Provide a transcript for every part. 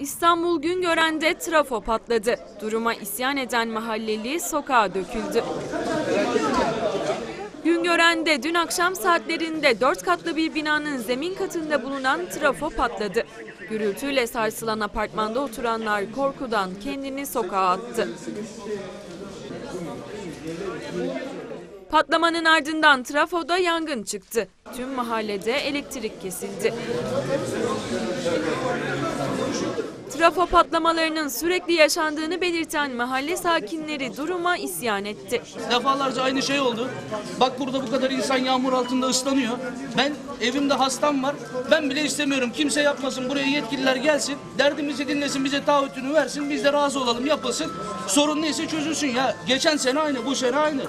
İstanbul Güngören'de trafo patladı. Duruma isyan eden mahalleli sokağa döküldü. Güngören'de dün akşam saatlerinde 4 katlı bir binanın zemin katında bulunan trafo patladı. Gürültüyle sarsılan apartmanda oturanlar korkudan kendini sokağa attı. Patlamanın ardından trafoda yangın çıktı. Tüm mahallede elektrik kesildi. Trafo patlamalarının sürekli yaşandığını belirten mahalle sakinleri duruma isyan etti. Defalarca aynı şey oldu. Bak burada bu kadar insan yağmur altında ıslanıyor. Ben evimde hastam var. Ben bile istemiyorum. Kimse yapmasın. Buraya yetkililer gelsin. Derdimizi dinlesin. Bize taahhütünü versin. Biz de razı olalım. Yapılsın. Sorun neyse çözülsün ya. Geçen sene aynı. Bu sene aynı.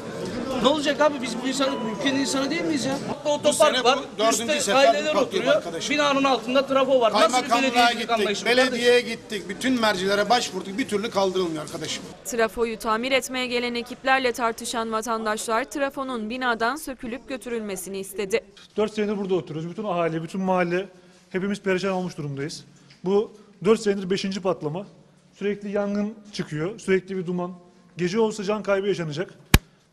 Ne olacak abi biz bu insanı, ülkenin insanı değil miyiz ya? Otopark var. Üstte sefer aileler patlıyor oturuyor. arkadaşım. Binanın altında trafo var. Nasıl bir Kaymakamlığa belediyecilik gittik, anlayışı bu belediyeye gittik, bütün mercilere başvurduk. Bir türlü kaldırılmıyor arkadaşım. Trafoyu tamir etmeye gelen ekiplerle tartışan vatandaşlar trafonun binadan sökülüp götürülmesini istedi. 4 senedir burada oturuyoruz. Bütün ahali, bütün mahalle hepimiz perişan olmuş durumdayız. Bu 4 senedir 5. patlama. Sürekli yangın çıkıyor, sürekli bir duman. Gece olsa can kaybı yaşanacak.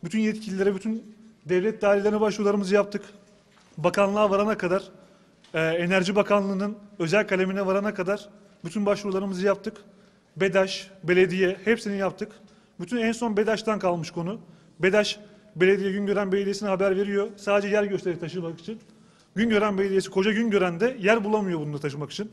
Bütün yetkililere, bütün devlet dairelerine başvurularımızı yaptık. Bakanlığa varana kadar, e, Enerji Bakanlığı'nın özel kalemine varana kadar bütün başvurularımızı yaptık. BEDAŞ, belediye hepsini yaptık. Bütün en son BEDAŞ'tan kalmış konu. BEDAŞ belediye Güngören Belediyesi'ne haber veriyor. Sadece yer gösteri taşımak için. Güngören Belediyesi koca Güngören'de yer bulamıyor bunu taşımak için.